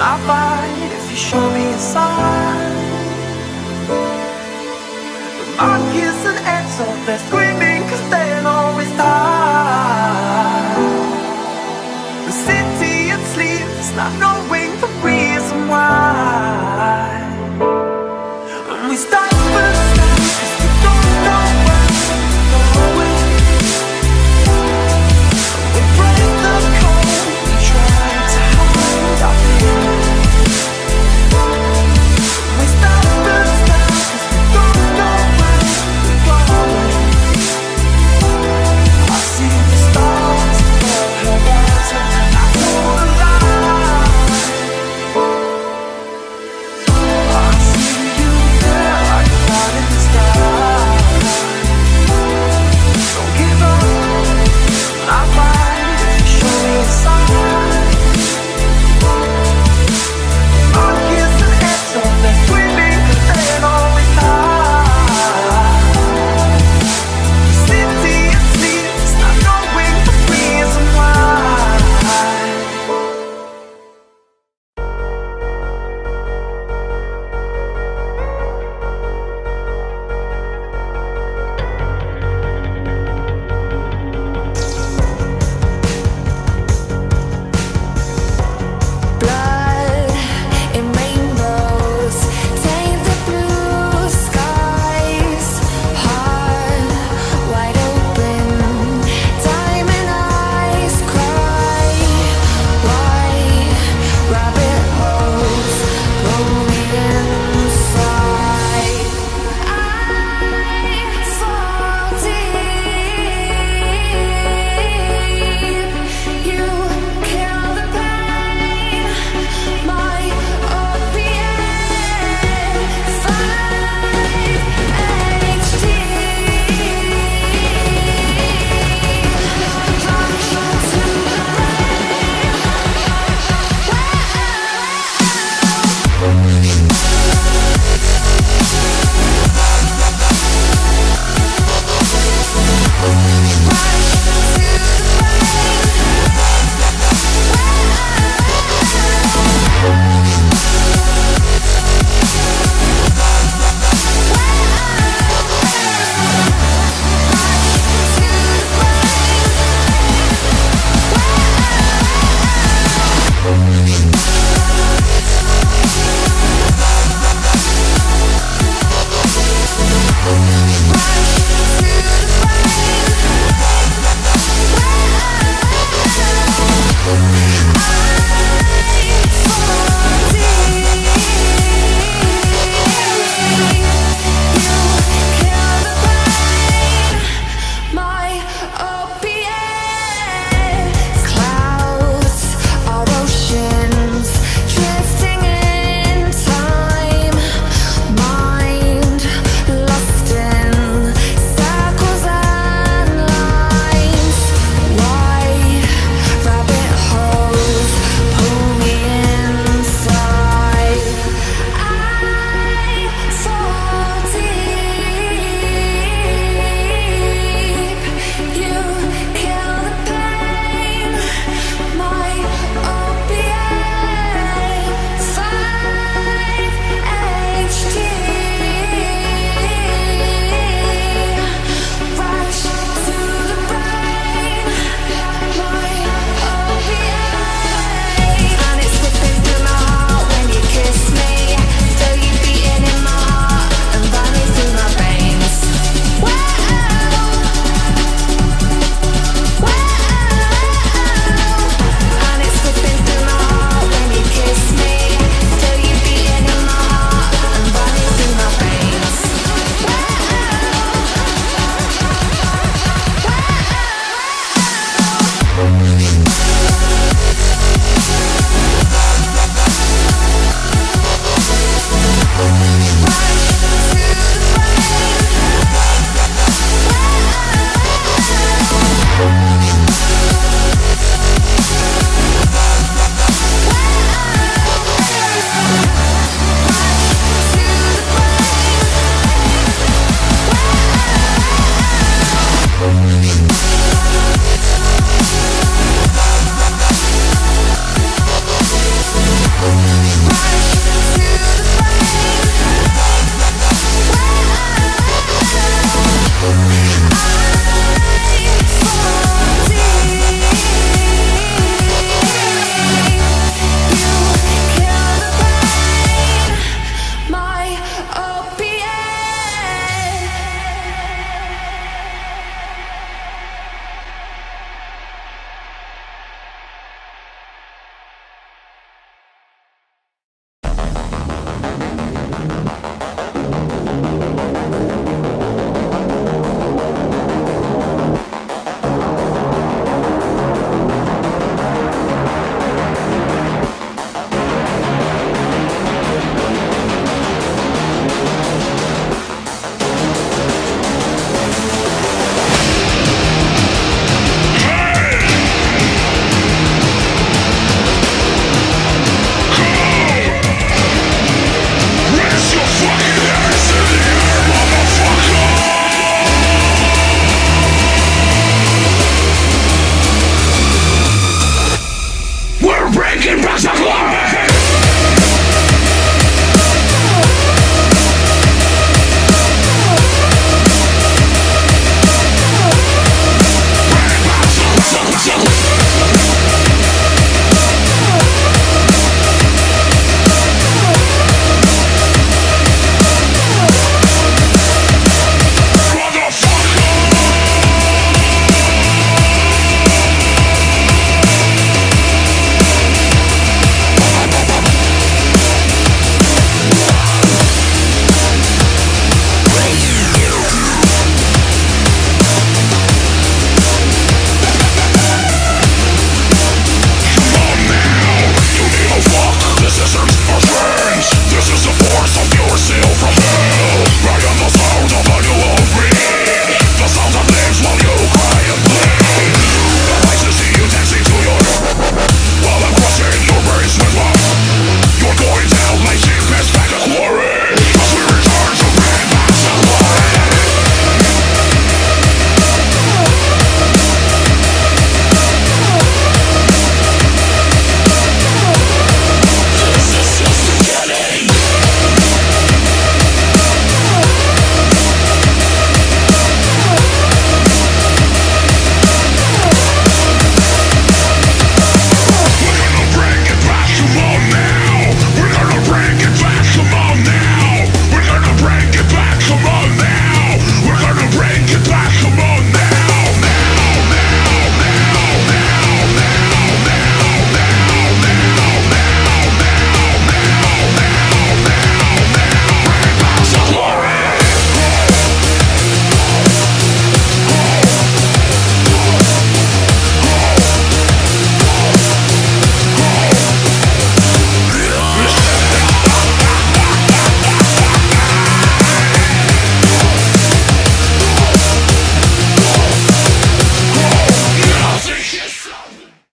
I'll buy if you show me a sign. But my kiss and answer, there's three.